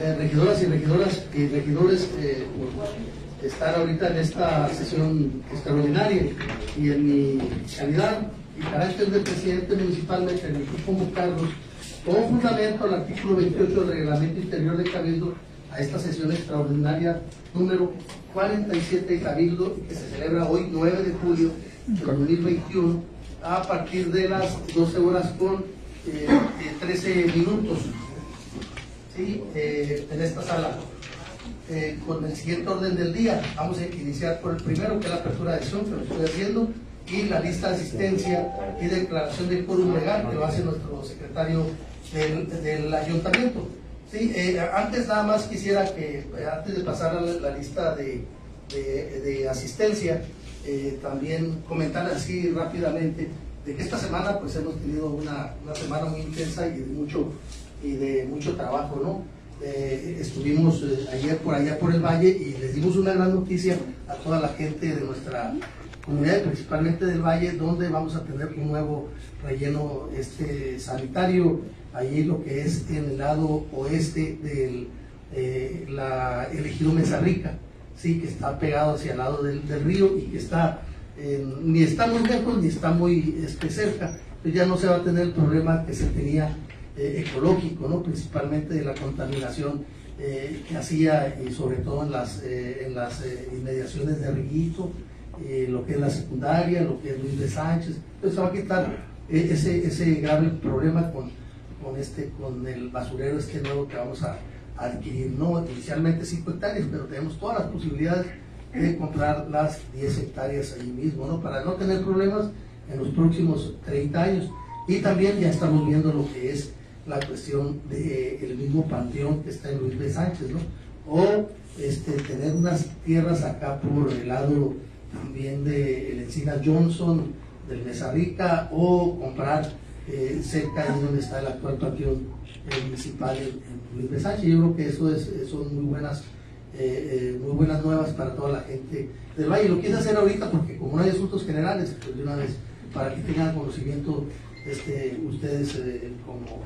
eh, regidoras y regidoras y regidores eh, por estar ahorita en esta sesión extraordinaria. Y en mi calidad y carácter de presidente municipal me permití convocarlos con fundamento al artículo 28 del reglamento interior de Cabildo a esta sesión extraordinaria número 47 de Cabildo que se celebra hoy 9 de julio de 2021 a partir de las 12 horas con eh, 13 minutos ¿sí? eh, en esta sala. Eh, con el siguiente orden del día, vamos a iniciar por el primero, que es la apertura de sesión, que lo estoy haciendo, y la lista de asistencia y declaración de quórum legal, que lo hace nuestro secretario del, del ayuntamiento. Sí, eh, antes nada más quisiera que, eh, antes de pasar a la, lista de, de, de asistencia, eh, también comentar así rápidamente de que esta semana pues hemos tenido una, una semana muy intensa y de mucho, y de mucho trabajo, ¿no? Eh, estuvimos eh, ayer por allá por el valle y les dimos una gran noticia a toda la gente de nuestra comunidad, principalmente del valle, donde vamos a tener un nuevo relleno este sanitario, allí lo que es en el lado oeste del eh, la, el ejido Mesa Rica, sí, que está pegado hacia el lado del, río y que está ni está muy lejos ni está muy este, cerca, pues ya no se va a tener el problema que se tenía eh, ecológico, ¿no? principalmente de la contaminación eh, que hacía y sobre todo en las, eh, en las eh, inmediaciones de Riguito, lo que es la secundaria, lo que es Luis de Sánchez, entonces va a quitar eh, ese, ese grave problema con, con, este, con el basurero este nuevo que vamos a, a adquirir, no inicialmente 5 hectáreas, pero tenemos todas las posibilidades de comprar las 10 hectáreas allí mismo, ¿no? para no tener problemas en los próximos 30 años. Y también ya estamos viendo lo que es la cuestión del mismo panteón que está en Luis B. Sánchez, ¿no? O este, tener unas tierras acá por el lado también de el Encina Johnson, del Mesa Rica, o comprar eh, cerca de donde está el actual panteón eh, municipal en, Luis B. Sánchez. Yo creo que eso es, son muy buenas, eh, muy buenas nuevas para toda la gente del Valle. Lo quiero hacer ahorita porque como no hay asuntos generales, pues de una vez, para que tengan conocimiento este, ustedes como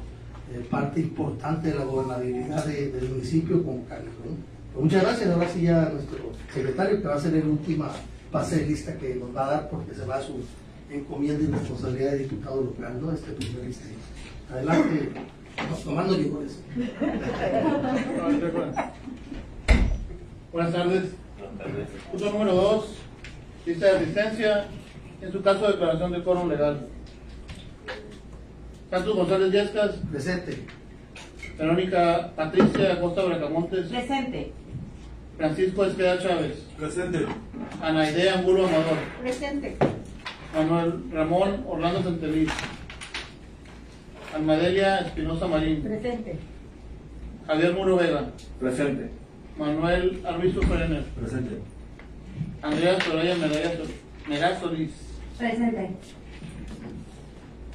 eh, parte importante de la gobernabilidad de, del municipio como Cali. ¿no? Pues muchas gracias, ahora sí ya nuestro secretario que va a ser el última pase de lista que nos va a dar porque se va a su encomienda y responsabilidad de diputado local, ¿no? Este primer lista. Adelante, nos tomando licores. Buenas tardes. Punto número 2, lista de asistencia, en su caso declaración de quórum legal. Santos González Yescas, Presente. Verónica Patricia Acosta Bracamontes, Presente. Francisco Esqueda Chávez, Presente. Anaide Angulo Amador, Presente. Manuel Ramón Orlando Santeliz, Almadelia Espinosa Marín, Presente. Javier Muro Vega, Presente. Manuel Arbizu Ferener, Presente. Andrea Soraya Medalla Meraz Solís, Presente.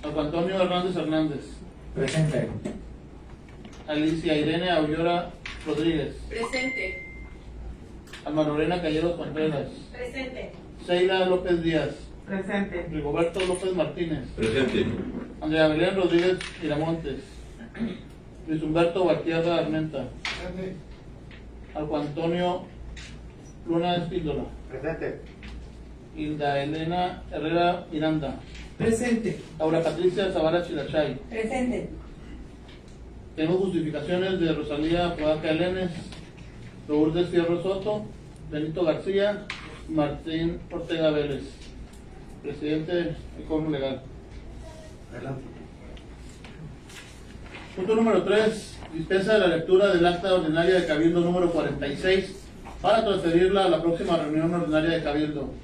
Marco Antonio Hernández Hernández, Presente. Alicia Irene Aurora Rodríguez, Presente. Alma Lorena Calleros Contreras, Presente. Seila López Díaz, Presente. Rigoberto López Martínez, Presente. Andrea Belén Rodríguez Miramontes, Luis Humberto Bartiada Armenta, Marco Antonio Luna Espíndola, Presente. Hilda Elena Herrera Miranda, Presente. Laura Patricia Zavala Chilachay. Presente. Tengo justificaciones de Rosalía Podaca Elenes, Lourdes Fierro Soto, Benito García, Martín Ortega Vélez, presidente del Quórum Legal. Adelante. Punto número 3. Dispensa de la lectura del acta ordinaria de Cabildo número 46 para transferirla a la próxima reunión ordinaria de Cabildo.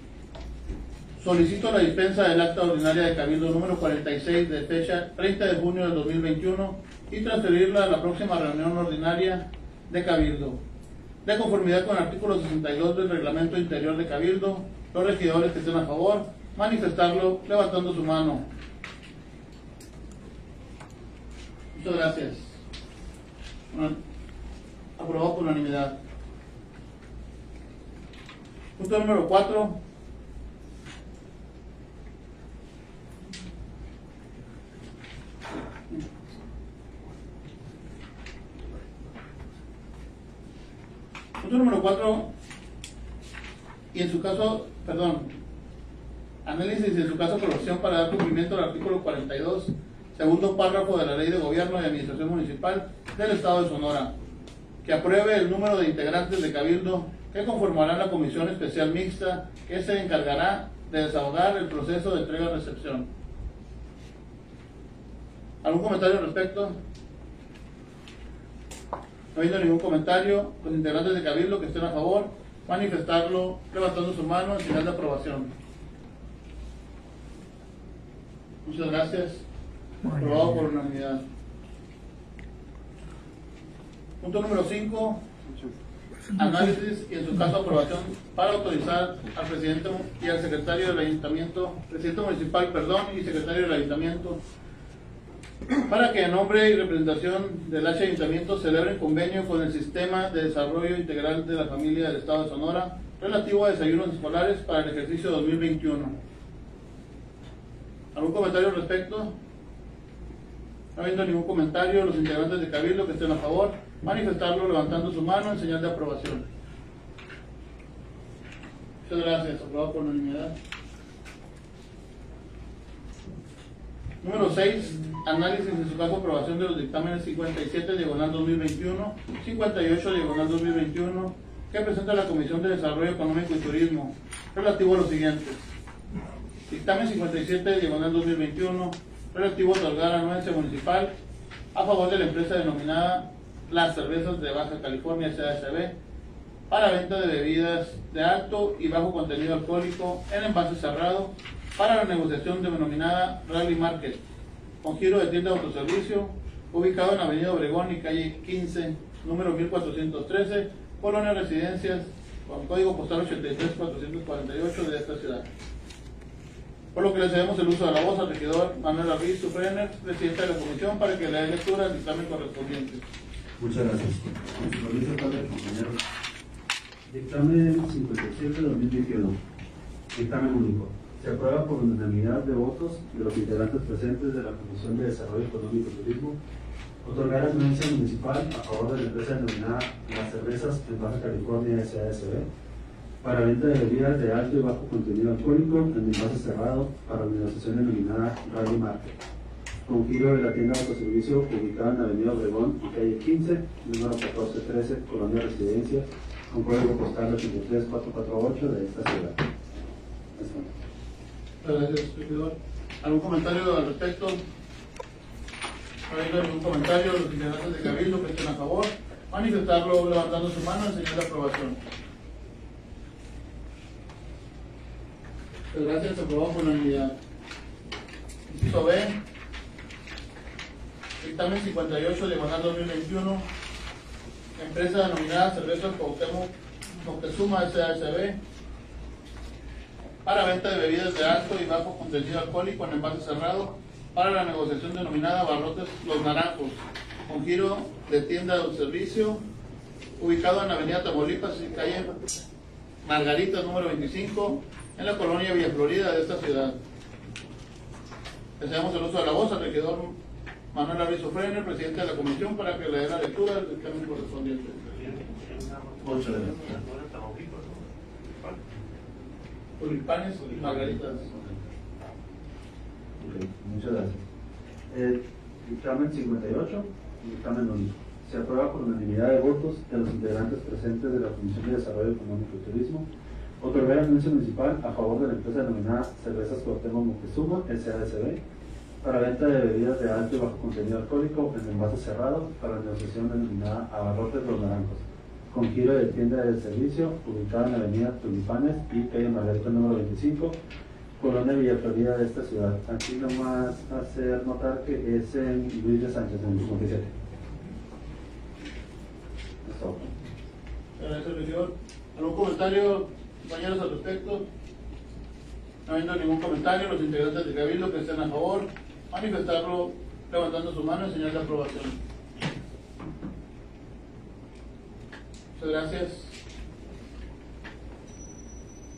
Solicito la dispensa del acta ordinaria de Cabildo número 46 de fecha 30 de junio del 2021 y transferirla a la próxima reunión ordinaria de Cabildo. De conformidad con el artículo 62 del reglamento interior de Cabildo, los regidores que estén a favor, manifestarlo levantando su mano. Muchas gracias. Aprobado por unanimidad. Punto número 4. Punto número 4. Y en su caso, perdón, análisis y en su para dar cumplimiento al artículo 42, segundo párrafo de la Ley de Gobierno y Administración Municipal del Estado de Sonora, que apruebe el número de integrantes de Cabildo que conformarán la comisión especial mixta que se encargará de desahogar el proceso de entrega-recepción. ¿Algún comentario al respecto? No habiendo ningún comentario, los integrantes de Cabildo que estén a favor, manifestarlo levantando su mano en señal de aprobación. Muchas gracias. Aprobado por unanimidad. Punto número 5. Análisis y en su caso aprobación para autorizar al presidente y al secretario del ayuntamiento, presidente municipal, perdón, y secretario del ayuntamiento, para que en nombre y representación del H ayuntamiento celebren convenio con el Sistema de Desarrollo Integral de la Familia del Estado de Sonora relativo a desayunos escolares para el ejercicio 2021. ¿Algún comentario al respecto? No habiendo ningún comentario, los integrantes de Cabildo que estén a favor, manifestarlo levantando su mano en señal de aprobación. Muchas gracias, aprobado por unanimidad. Número 6. Análisis en su caso aprobación de los dictámenes 57 diagonal 2021, 58 diagonal 2021, que presenta la Comisión de Desarrollo Económico y Turismo, relativo a los siguientes. Dictamen 57 diagonal 2021, relativo a otorgar anuencia municipal a favor de la empresa denominada Las Cervezas de Baja California SASB para venta de bebidas de alto y bajo contenido alcohólico en envase cerrado para la negociación denominada Rally Market, con giro de tienda de autoservicio, ubicado en Avenida Obregón y calle 15, número 1413, Colonia Residencias, con código postal 83448 de esta ciudad. Por lo que le cedemos el uso de la voz al regidor Manuel Arbiz Sufrener, presidente de la comisión, para que le dé lectura al dictamen correspondiente. Muchas gracias. Dictamen 57-2021. Dictamen único. Se aprueba por unanimidad de votos de los integrantes presentes de la Comisión de Desarrollo Económico y Turismo otorgar anuencia municipal a favor de la empresa denominada Las Cervezas en Baja California SASB para venta de bebidas de alto y bajo contenido alcohólico en envase cerrado para la organización denominada Rally Market con giro de la tienda de autoservicio ubicada en Avenida Obregón y calle 15, número 1413, Colonia Residencia, con código postal 83448 de esta ciudad. Gracias, regidor. ¿Algún comentario al respecto? Hay ningún comentario, los integrantes de Cabildo que estén a favor, manifestarlo levantando su mano en señal aprobación. Muchas gracias, aprobado por unanimidad. Inciso B. Dictamen 58, diagonal 2021. Empresa denominada Cervezas Moctezuma SASB para venta de bebidas de alto y bajo contenido alcohólico en envase cerrado para la negociación denominada Barrotes Los Naranjos, con giro de tienda de servicio, ubicado en Avenida Tamaulipas y calle Margarita número 25, en la colonia Villa Florida de esta ciudad. Deseamos el uso de la voz al regidor Manuel Abrizo Frener, presidente de la comisión, para que le dé la lectura del dictamen correspondiente. Muchas gracias. Tulipanes y margaritas. Muchas gracias. El dictamen 58, dictamen único. Se aprueba por unanimidad de votos de los integrantes presentes de la Comisión de Desarrollo Económico y Turismo otorgar anuncio municipal a favor de la empresa denominada Cervezas Cuauhtémoc Moctezuma, SASB, para venta de bebidas de alto y bajo contenido alcohólico en envase cerrado para la negociación denominada Abarrotes Los Naranjos, con giro de tienda de servicio ubicada en la avenida Tulipanes y calle Margarita número 25, Colonia Villa Florida de esta ciudad. Aquí nomás hacer notar que es en Luis de Sánchez, en el 57. Es todo. Gracias, regidor. ¿Algún comentario, compañeros, al respecto? No habiendo ningún comentario, los integrantes de Cabildo que estén a favor, manifestarlo levantando su mano en señal de aprobación. Muchas gracias.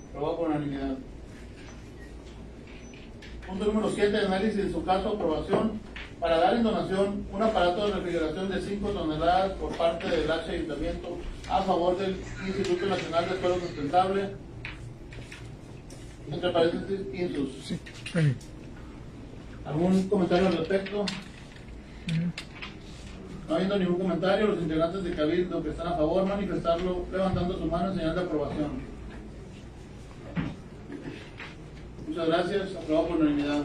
Aprobado por unanimidad. Punto número 7, análisis de su caso, aprobación para dar en donación un aparato de refrigeración de 5 toneladas por parte del H Ayuntamiento a favor del Instituto Nacional de Suelo Sustentable, entre paréntesis, INSUS. ¿Algún comentario al respecto? No habiendo ningún comentario, los integrantes de Cabildo que están a favor manifestarlo levantando su mano en señal de aprobación. Muchas gracias, aprobado por unanimidad.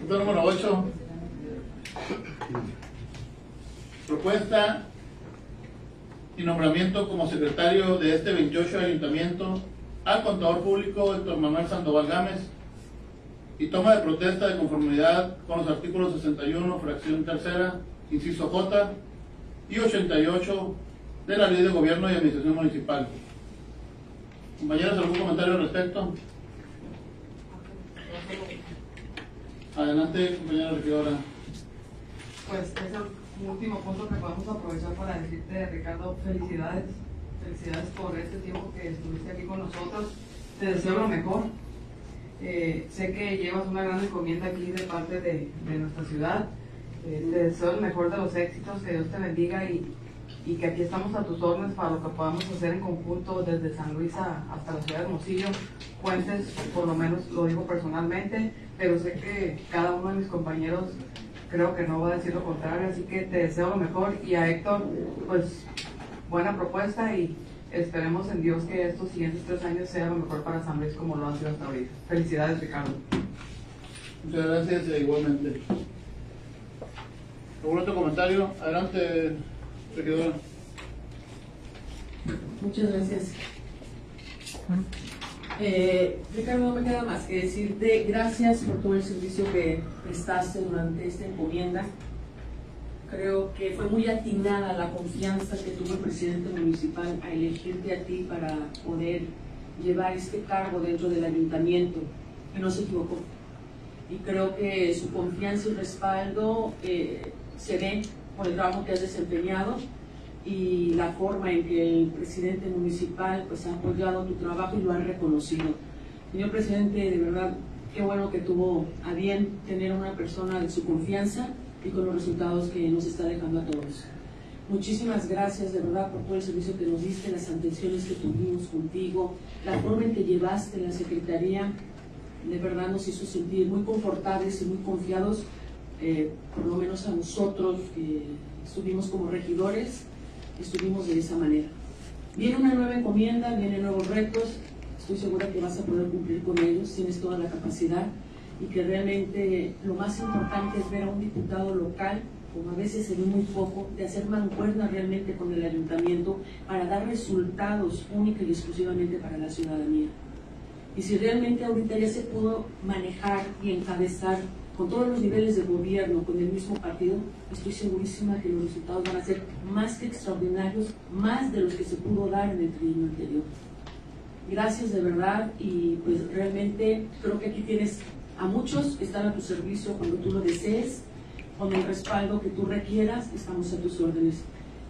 Punto número 8. Propuesta y nombramiento como este 28 ayuntamiento al contador público Héctor Manuel Sandoval Gámez y toma de protesta de conformidad con los artículos 61, fracción tercera, inciso J y 88 de la Ley de Gobierno y Administración Municipal. Compañeros, ¿algún comentario al respecto? Adelante, compañera regidora. Pues es el último punto que podemos aprovechar para decirte, Ricardo, felicidades. Felicidades por este tiempo que estuviste aquí con nosotros. Te deseo lo mejor. Eh, sé que llevas una gran encomienda aquí de parte de, nuestra ciudad. Eh, te deseo el mejor de los éxitos, que Dios te bendiga y, que aquí estamos a tus órdenes para lo que podamos hacer en conjunto desde San Luis hasta la ciudad de Hermosillo. Cuentes, por lo menos lo digo personalmente, pero sé que cada uno de mis compañeros creo que no va a decir lo contrario, así que te deseo lo mejor y a Héctor, pues buena propuesta y esperemos en Dios que estos siguientes tres años sea lo mejor para San Luis como lo han sido hasta ahorita. Felicidades, Ricardo. Muchas gracias, e igualmente. ¿Algún otro comentario? Adelante, regidora. Muchas gracias. Eh, Ricardo, no me queda más que decirte gracias por todo el servicio que prestaste durante esta encomienda. Creo que fue muy atinada la confianza que tuvo el presidente municipal a elegirte a ti para poder llevar este cargo dentro del ayuntamiento y no se equivocó. Y creo que su confianza y respaldo eh, se ve por el trabajo que has desempeñado y la forma en que el presidente municipal pues ha apoyado tu trabajo y lo ha reconocido. Señor presidente, de verdad, qué bueno que tuvo a bien tener una persona de su confianza y con los resultados que nos está dejando a todos. Muchísimas gracias de verdad por todo el servicio que nos diste, las atenciones que tuvimos contigo, la forma en que llevaste la secretaría, de verdad nos hizo sentir muy confortables y muy confiados, eh, por lo menos a nosotros que estuvimos como regidores, estuvimos de esa manera. Viene una nueva encomienda, vienen nuevos retos, estoy segura que vas a poder cumplir con ellos, tienes toda la capacidad y que realmente lo más importante es ver a un diputado local, como a veces se ve muy poco, de hacer mancuerna realmente con el ayuntamiento para dar resultados única y exclusivamente para la ciudadanía. Y si realmente ahorita ya se pudo manejar y encabezar con todos los niveles de gobierno, con el mismo partido, estoy segurísima que los resultados van a ser más que extraordinarios, más de los que se pudo dar en el trienio anterior. Gracias de verdad y pues realmente creo que aquí tienes a muchos están a tu servicio cuando tú lo desees, con el respaldo que tú requieras, estamos a tus órdenes.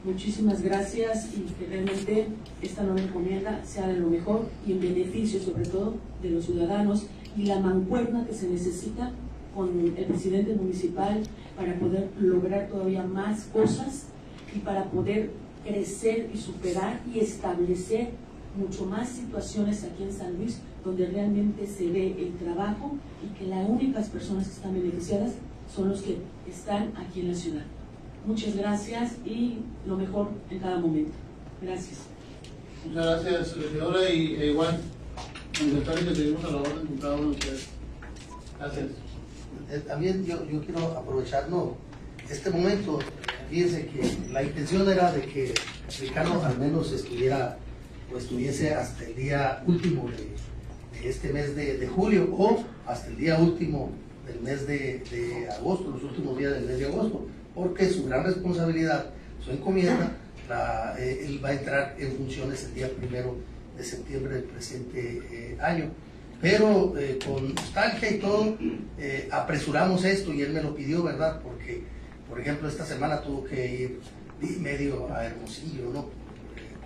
Muchísimas gracias y que realmente esta nueva encomienda sea de lo mejor y en beneficio sobre todo de los ciudadanos y la mancuerna que se necesita con el presidente municipal para poder lograr todavía más cosas y para poder crecer y superar y establecer mucho más situaciones aquí en San Luis donde realmente se ve el trabajo y que las únicas personas que están beneficiadas son los que están aquí en la ciudad. Muchas gracias y lo mejor en cada momento. Gracias. Muchas gracias, regidora, y e igual, manifestarles que seguimos a la orden con cada uno de ustedes. Gracias. Eh, También yo, yo quiero aprovechar ¿no? este momento. Fíjense que la intención era de que Ricardo al menos estuviera o estuviese hasta el día último de, este mes de, julio o hasta el día último del mes de, agosto, los últimos días del mes de agosto, porque su gran responsabilidad, su encomienda, eh, él va a entrar en funciones el día primero de septiembre del presente eh, año. pero eh, con nostalgia y todo, apresuramos esto y él me lo pidió, ¿verdad? Porque, por ejemplo, esta semana tuvo que ir medio a Hermosillo, ¿no?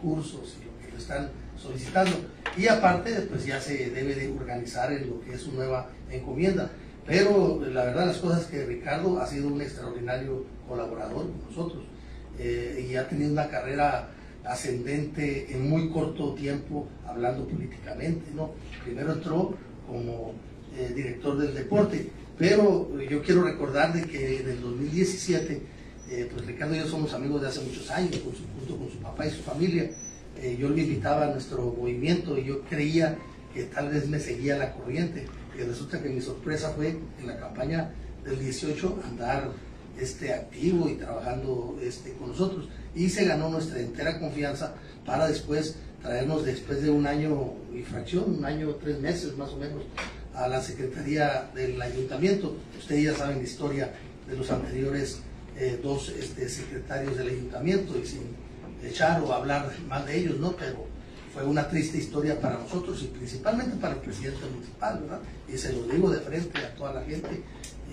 cursos y lo están solicitando. Y aparte, pues ya se debe de organizar en lo que es su nueva encomienda. Pero la verdad las cosas que Ricardo ha sido un extraordinario colaborador con nosotros eh, y ha tenido una carrera ascendente en muy corto tiempo hablando políticamente, ¿no? Primero entró como eh, director del deporte, pero yo quiero recordar de que en el 2017, eh, pues Ricardo y yo somos amigos de hace muchos años, junto con su papá y su familia, yo le invitaba a nuestro movimiento y yo creía que tal vez me seguía la corriente y resulta que mi sorpresa fue en la campaña del 18 andar este, activo y trabajando este, con nosotros. Y se ganó nuestra entera confianza para después traernos, después de un año y fracción, un año, tres meses más o menos, a la Secretaría del Ayuntamiento. Ustedes ya saben la historia de los anteriores eh, dos este, secretarios del Ayuntamiento y sin echar o hablar más de ellos, ¿no? Pero fue una triste historia para nosotros y principalmente para el presidente municipal, ¿verdad? Y se lo digo de frente a toda la gente,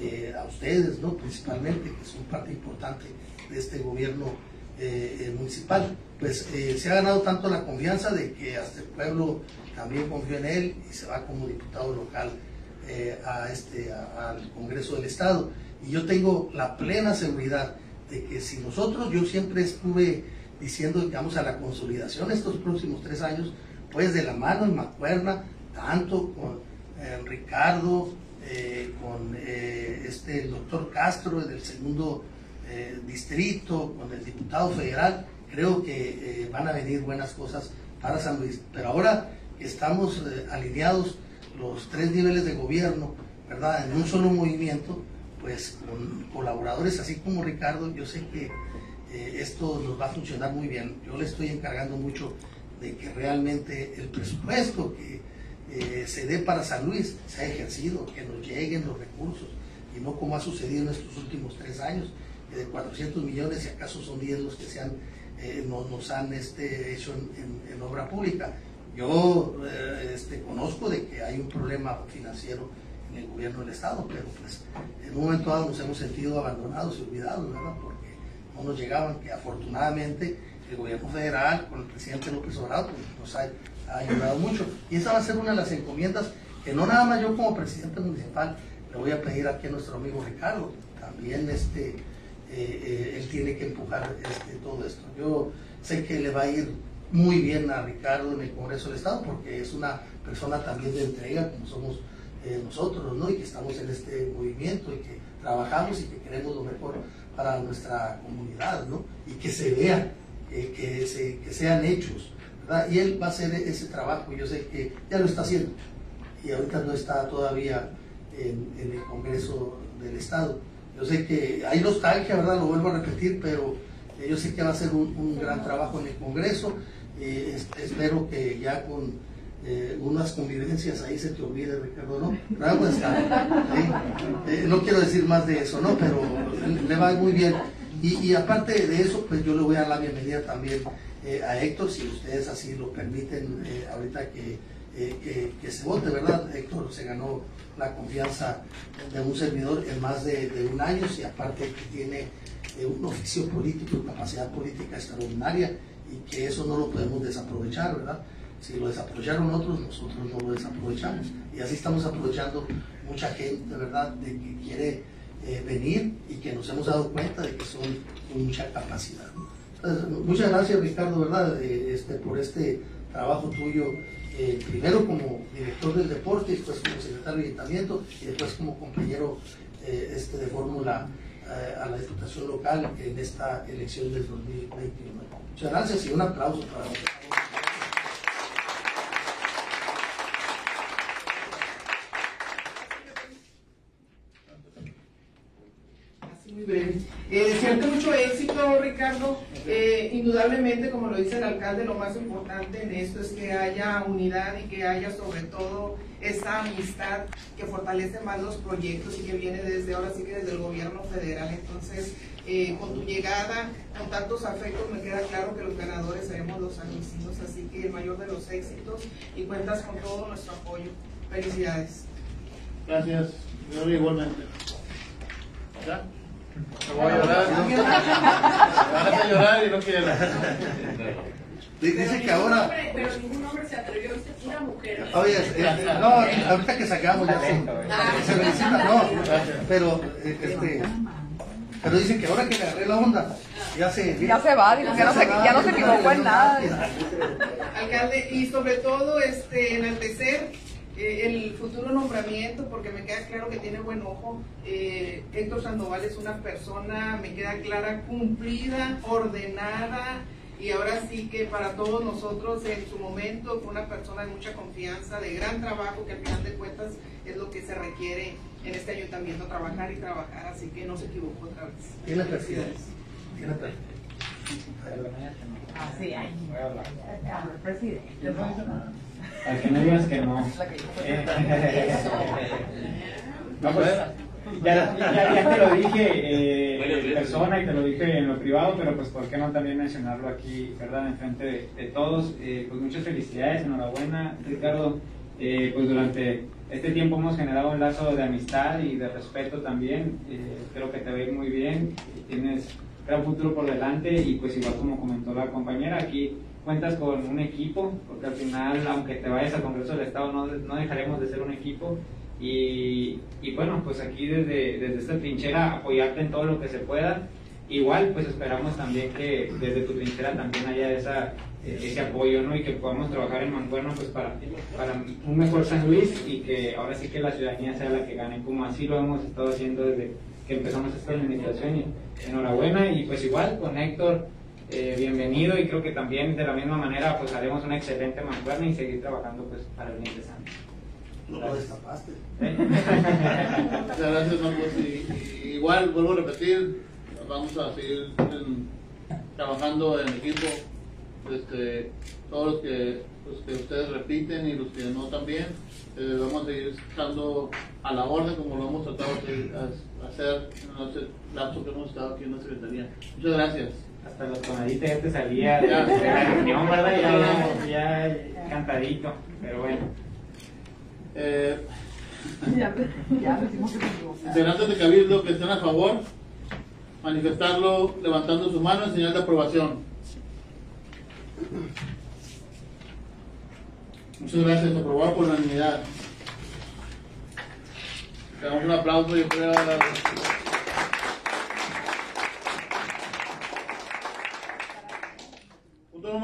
eh, a ustedes, ¿no? Principalmente, que son parte importante de este gobierno eh, eh, municipal. Pues se ha ganado tanto la confianza de que hasta el pueblo también confió en él y se va como diputado local a este, al Congreso del Estado. Y yo tengo la plena seguridad de que si nosotros, yo siempre estuve diciendo que vamos a la consolidación estos próximos tres años, pues de la mano en Macuerna, tanto con eh, Ricardo, eh, con eh, este, el doctor Castro del segundo distrito, con el diputado federal, creo que van a venir buenas cosas para San Luis. Pero ahora estamos alineados los tres niveles de gobierno, ¿verdad? En un solo movimiento, pues con colaboradores así como Ricardo, yo sé que eh, esto nos va a funcionar muy bien. Yo le estoy encargando mucho de que realmente el presupuesto que eh, se dé para San Luis sea ejercido, que nos lleguen los recursos y no como ha sucedido en estos últimos tres años, de 400 millones, y acaso son 10 los que se han, eh, nos, han este, hecho en, obra pública. Yo este, conozco de que hay un problema financiero en el gobierno del Estado, pero pues en un momento dado nos hemos sentido abandonados y olvidados, ¿verdad? Nos llegaban, que afortunadamente el gobierno federal con el presidente López Obrador nos ha, ayudado mucho. Y esa va a ser una de las encomiendas que no nada más yo como presidente municipal le voy a pedir aquí a nuestro amigo Ricardo, también este, eh, eh, él tiene que empujar este, todo esto. Yo sé que le va a ir muy bien a Ricardo en el Congreso del Estado porque es una persona también de entrega como somos eh, nosotros, ¿no? Y que estamos en este movimiento y que trabajamos y que queremos lo mejor para nuestra comunidad, ¿no? Y que se vea, eh, que, se, que sean hechos, ¿verdad? Y él va a hacer ese trabajo, yo sé que ya lo está haciendo, y ahorita no está todavía en, el Congreso del Estado. Yo sé que hay nostalgia, ¿verdad? Lo vuelvo a repetir, pero eh, yo sé que va a ser un, gran trabajo en el Congreso. Espero que ya con eh, unas convivencias ahí se te olvide, Ricardo, ¿no? ¿eh? no quiero decir más de eso, ¿no? Pero le va muy bien. Y, aparte de eso, pues yo le voy a dar la bienvenida también eh, a Héctor, si ustedes así lo permiten, ahorita que, que, se vote, ¿verdad? Héctor se ganó la confianza de un servidor en más de, un año y aparte que tiene un oficio político y capacidad política extraordinaria y que eso no lo podemos desaprovechar, ¿verdad? Si lo desaprovecharon otros, nosotros no lo desaprovechamos. Y así estamos aprovechando mucha gente, ¿verdad?, de que quiere eh, venir y que nos hemos dado cuenta de que son con mucha capacidad. muchas gracias, Ricardo, ¿verdad?, eh, este, por este trabajo tuyo, eh, primero como director del deporte, después como secretario de ayuntamiento y después como compañero este, de fórmula a la Diputación Local en esta elección del 2021. Muchas gracias y un aplauso para Eh, desearte mucho éxito, Ricardo. Eh, indudablemente, como lo dice el alcalde, lo más importante en esto es que haya unidad y que haya sobre todo esa amistad que fortalece más los proyectos y que viene desde ahora sí que desde el gobierno federal. Entonces, eh, con tu llegada, con tantos afectos, me queda claro que los ganadores seremos los anuncios. Así que el mayor de los éxitos y cuentas con todo nuestro apoyo. Felicidades. Gracias, yo igualmente. ¿Ya? Me voy a llorar. Ahora a llorar y no quiero. Dice que ahora. Pero ningún hombre se atrevió, es una mujer. Oye, eh, no, ahorita que sacamos ya se, se felicita, no, pero eh, este, pero dicen que ahora que le agarré la onda, ya se, Ya se va, dijo que no se- ya no se equivocó en nada. Alcalde, y sobre todo este, enaltecer eh, el futuro nombramiento, porque me queda claro que tiene buen ojo. Eh, Héctor Sandoval es una persona, me queda clara, cumplida, ordenada, y ahora sí que para todos nosotros en su momento fue una persona de mucha confianza, de gran trabajo, que al final de cuentas es lo que se requiere en este ayuntamiento, trabajar y trabajar, así que no se equivocó otra vez. Tiene perfil. Así, ay. presidente. Al que no digas que no. No, pues, ya, ya- ya te lo dije eh, en persona y te lo dije en lo privado, pero pues por qué no también mencionarlo aquí, ¿verdad? En frente de, de todos. Eh, pues muchas felicidades, enhorabuena, Ricardo. Eh, pues durante este tiempo hemos generado un lazo de amistad y de respeto también. Eh, creo que te ir muy bien, tienes gran futuro por delante y pues igual como comentó la compañera, aquí cuentas con un equipo, porque al final, aunque te vayas al Congreso del Estado, no, no dejaremos de ser un equipo. Y, y bueno, pues aquí desde, desde esta trinchera apoyarte en todo lo que se pueda. Igual, pues esperamos también que desde tu trinchera también haya esa, eh, ese apoyo, ¿no? Y que podamos trabajar en mancuerna, pues para, para un mejor San Luis y que ahora sí que la ciudadanía sea la que gane, como así lo hemos estado haciendo desde que empezamos esta administración. Y enhorabuena y pues igual con Héctor, eh, bienvenido y creo que también de la misma manera pues haremos una excelente mancuerna y seguir trabajando pues para el bien de Santos. No lo destapaste. Muchas gracias, pues, y- y igual, vuelvo a repetir, vamos a seguir en- trabajando en equipo. Este, todos los que, los que ustedes repiten y los que no también, eh, vamos a seguir estando a la orden como lo hemos tratado de ha- hacer en este lapso que hemos estado aquí en la Secretaría. Muchas gracias. Hasta la tonadita ya te salía de, de la reunión, ¿verdad? Ya, ya, ya cantadito, pero bueno. Eh, integrantes de Cabildo que estén a favor, manifestarlo levantando su mano en señal de aprobación. Muchas gracias, aprobado por unanimidad. Le damos un aplauso y creo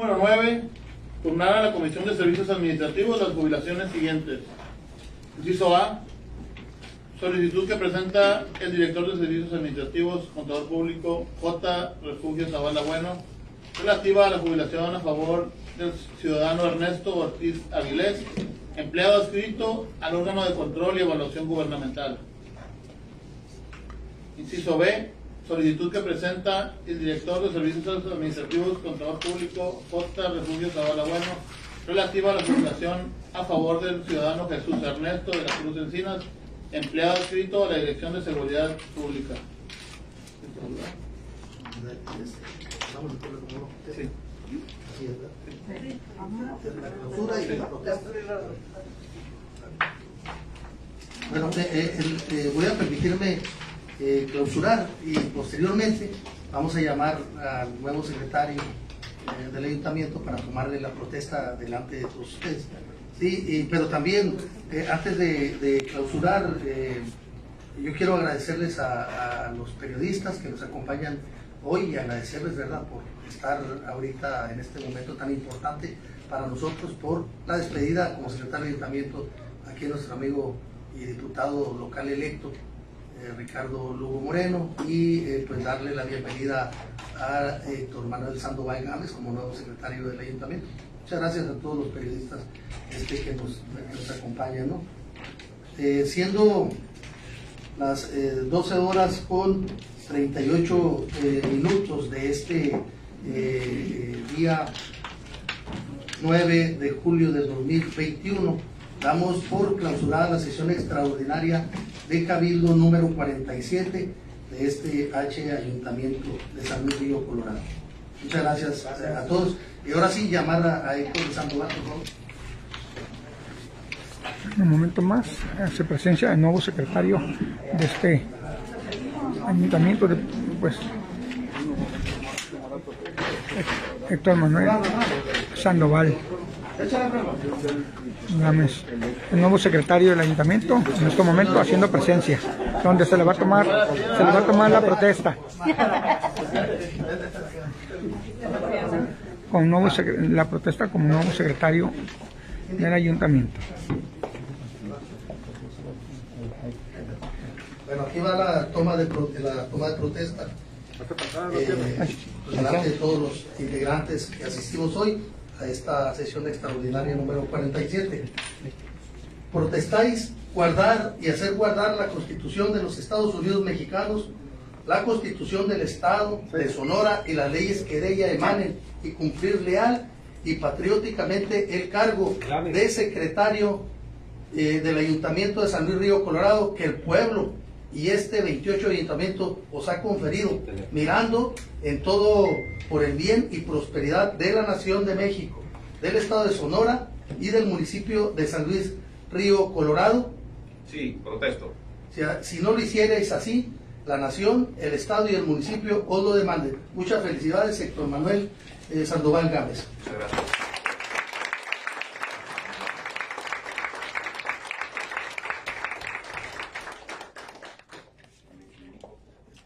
número 9. Turnar a la Comisión de Servicios Administrativos las jubilaciones siguientes. Inciso A. Solicitud que presenta el director de Servicios Administrativos, Contador Público J. Refugio Zavala Bueno, relativa a la jubilación a favor del ciudadano Ernesto Ortiz Avilés, empleado adscrito al órgano de control y evaluación gubernamental. Inciso B. Solicitud que presenta el director de Servicios Administrativos, Contador Público J. Refugio Zavala Bueno, relativa a la jubilación a favor del ciudadano Jesús Ernesto de la Cruz Encinas, empleado adscrito a la Dirección de Seguridad Pública. Sí. Bueno, eh, eh, eh, voy a permitirme eh, clausurar y posteriormente vamos a llamar al nuevo secretario eh, del ayuntamiento para tomarle la protesta delante de todos ustedes. Sí, y- pero también eh, antes de, clausurar, yo quiero agradecerles a, los periodistas que nos acompañan hoy y agradecerles, ¿verdad?, por estar ahorita en este momento tan importante para nosotros por la despedida como secretario de ayuntamiento aquí nuestro amigo y diputado local electo, Ricardo Lugo Moreno, y eh, pues darle la bienvenida a Héctor Manuel Sandoval Gámez como nuevo secretario del ayuntamiento. Muchas gracias a todos los periodistas este, que, nos, que acompañan. ¿no? Eh, siendo las eh, 12 horas con 38 eh, minutos de este eh, día 9 de julio del 2021, damos por clausurada la sesión extraordinaria de Cabildo número 47 de este H Ayuntamiento de San Luis Río Colorado. Muchas gracias a, a todos. Y ahora sí, llamar a, Héctor Sandoval, por favor. En un momento más hace presencia el nuevo secretario de este ayuntamiento de pues Héctor Manuel Sandoval el nuevo secretario del ayuntamiento en este momento haciendo presencia, donde se le va a tomar, se le va a tomar la protesta. Con nuevo la protesta como nuevo secretario del ayuntamiento. Bueno, aquí va la toma de, pro- la toma de protesta. Eh, delante de todos los integrantes que asistimos hoy a esta sesión extraordinaria número 47. Protestáis guardar y hacer guardar la Constitución de los Estados Unidos mexicanos, la Constitución del Estado de Sonora y las leyes que de ella emanen y cumplir leal y patrióticamente el cargo de secretario eh, del Ayuntamiento de San Luis Río Colorado que el pueblo y este 28 Ayuntamiento os ha conferido, mirando en todo por el bien y prosperidad de la Nación de México, del Estado de Sonora y del municipio de San Luis Río Colorado. Sí, protesto. Si, si no lo hicierais así, la Nación, el Estado y el municipio os lo demanden. Muchas felicidades, Héctor Manuel eh, Sandoval Gámez. Muchas gracias.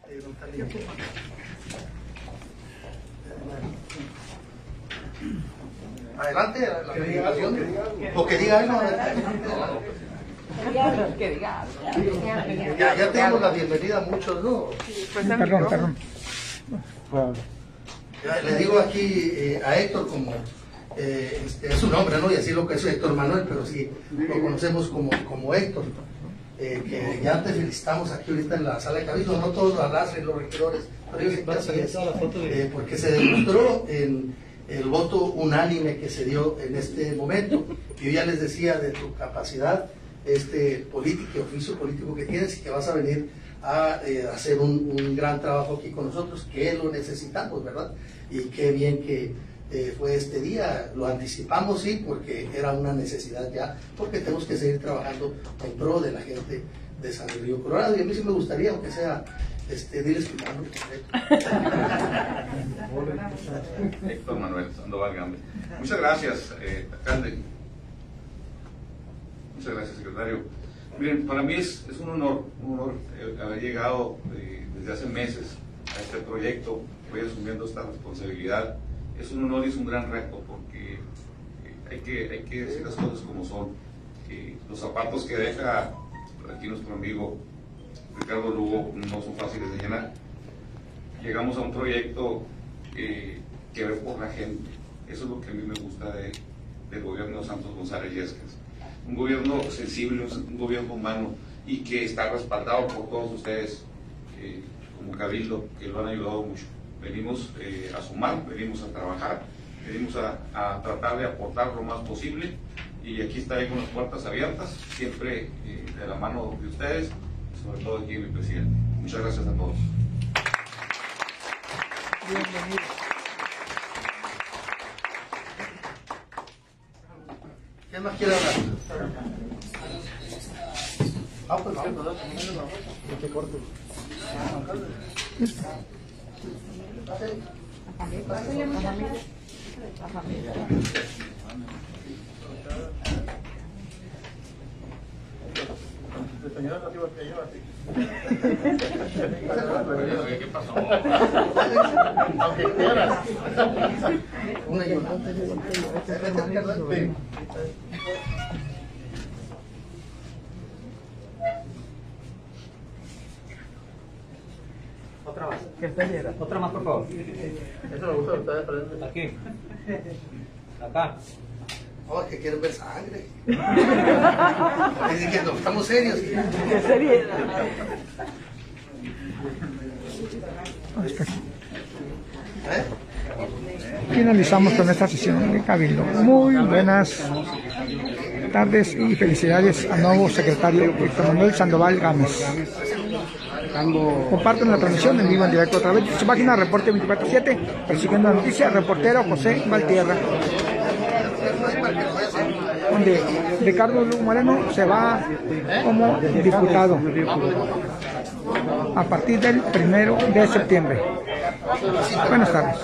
Eh, don Carlillo. Adelante, la la presentación. O que diga algo. Que diga. Ya, ya tenemos la bienvenida a muchos, ¿no? Perdón, perdón. Le digo aquí eh, a Héctor como eh, este, es su nombre, ¿no? Y así lo que es Héctor Manuel, pero sí lo conocemos como, como Héctor. Eh, que ya te felicitamos aquí ahorita en la sala de cabildo, no todos lo arrastren los regidores, pero yo sé que así es, eh, porque se demostró en el voto unánime que se dio en este momento. Yo ya les decía de tu capacidad este, política, oficio político que tienes y que vas a venir a eh, hacer un, gran trabajo aquí con nosotros, que lo necesitamos, ¿verdad? Y qué bien que eh, fue este día, lo anticipamos, sí, porque era una necesidad ya, porque tenemos que seguir trabajando en pro de la gente de San Río Colorado, y a mí sí me gustaría, aunque sea, este, diles tu. Héctor Manuel Sandoval Gámez. Muchas gracias, eh, alcalde. Muchas gracias, secretario. Miren, para mí es, un honor, un honor eh, haber llegado eh, desde hace meses a este proyecto, voy asumiendo esta responsabilidad. Es un honor y es un gran reto porque hay, que, hay que decir las cosas como son. Los zapatos que deja aquí nuestro amigo Ricardo Lugo no son fáciles de llenar llegamos a un proyecto que ve por la gente. Eso es lo que a mí me gusta de- del gobierno de Santos González Yescas. Un gobierno sensible, un gobierno humano y que está respaldado por todos ustedes eh, como Cabildo, que lo han ayudado mucho. Venimos eh, a sumar, venimos a trabajar, venimos a, a tratar de aportar lo más posible y aquí estaré con las puertas abiertas, siempre eh, de la mano de ustedes, sobre todo aquí mi presidente. Muchas gracias a todos. ¿Quién más quiere hablar? Ah, pues vamos. ¿Qué pasó? Aunque quieras. Una y una. Otra más. Que bien. Otra más, por favor. Eso me gusta ustedes frente. Aquí. Acá. Que quieren ver sangre. Dicen estamos serios. Finalizamos con esta sesión de Cabildo. Muy buenas tardes y felicidades al nuevo secretario Héctor Manuel Sandoval Gámez. Comparten la transmisión en vivo en directo a través de su página Reporte 24-7, persiguiendo la noticia, reportero José Valtierra. Para que lo vean. Donde Ricardo Lugo Moreno se va como diputado a partir del primero de septiembre. Buenas tardes.